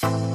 Bye.